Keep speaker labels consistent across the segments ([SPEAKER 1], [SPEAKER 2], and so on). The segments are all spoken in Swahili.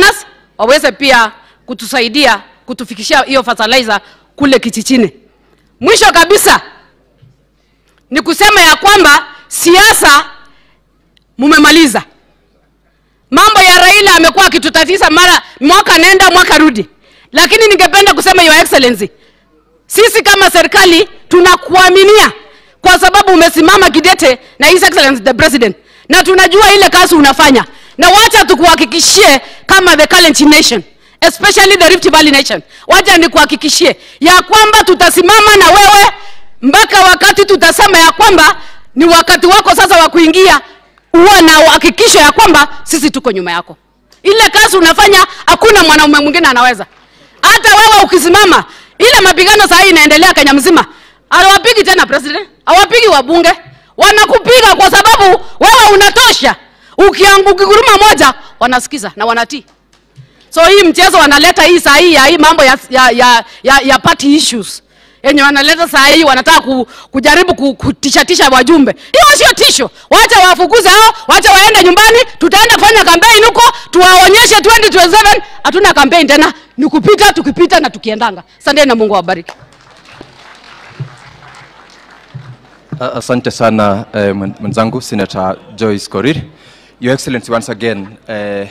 [SPEAKER 1] governors waweze pia kutusaidia kutufikishia hiyo fertilizer kule Kichichini. Mwisho kabisa ni kusema ya kwamba siasa mumemaliza. Mambo ya Raila amekuwa akitutatiza mara mwaka nenda mwaka rudi, lakini ningependa kusema your excellency, sisi kama serikali tunakuaminia kwa sababu umesimama kidete na his excellency the president, na tunajua ile kazi unafanya, na wacha tukuhakikishie kama the current nation especially the Rift Valley nation, wacha nikuhakikishie ya kwamba tutasimama na wewe mpaka wakati tutasema ya kwamba ni wakati wako sasa wa kuingia, uwe na uhakikisho ya kwamba sisi tuko nyuma yako. Ile kazi unafanya hakuna mwanaume mwingine anaweza. Hata wewe ukisimama, ile mapigano saa hii inaendelea Kenya mzima, hawapigi tena president, hawapigi wabunge, wanakupiga kwa sababu wewe unatosha. Ukianguka guruma moja, wanasikiza na wanatii. So hii mchezo wanaleta hii saa hii ya hii mambo ya, ya, ya, ya, ya party issues yenye wanaleta saa hii wanataka ku, kujaribu ku- kutishatisha wajumbe. Hiyo sio tisho, wacha wafukuze hao, wacha waende nyumbani. Tutaenda kufanya kampeni huko, tuwaonyeshe 2027 hatuna kampeni tena, ni kupita tukipita na tukiendanga. Asante na Mungu awabariki.
[SPEAKER 2] Asante sana eh, mwenzangu Senator Joyce Korir. Your Excellency once again uh,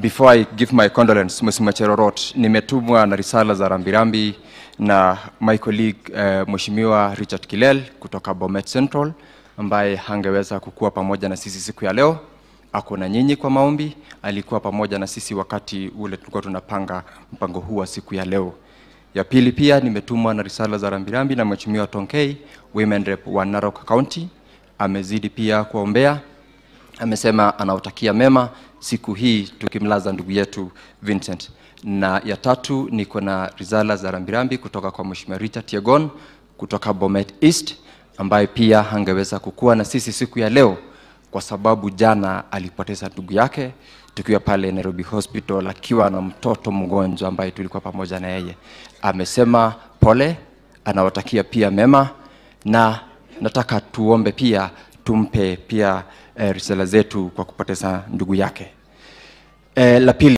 [SPEAKER 2] before I give my condolence Mheshimiwa Cherorot, nimetumwa na risala za rambirambi na my colleague uh, Mheshimiwa Richard Kilel kutoka Bomet Central ambaye hangeweza kukua pamoja na sisi siku ya leo. Ako na nyinyi kwa maombi, alikuwa pamoja na sisi wakati ule tulikuwa tunapanga mpango huu wa siku ya leo. Ya pili pia nimetumwa na risala za rambirambi na Mheshimiwa Tonkei, Women Rep wa Narok County. Amezidi pia kuombea, amesema anaotakia mema siku hii tukimlaza ndugu yetu Vincent. Na ya tatu niko na risala za rambirambi kutoka kwa Mheshimiwa Richard Tiegon kutoka Bomet East ambaye pia hangeweza kukua na sisi siku ya leo kwa sababu jana alipoteza ndugu yake tukiwa pale Nairobi Hospital akiwa na mtoto mgonjwa ambaye tulikuwa pamoja na yeye. Amesema pole, anawatakia pia mema, na nataka tuombe pia tumpe pia e, risala zetu kwa kupoteza ndugu yake. E, la pili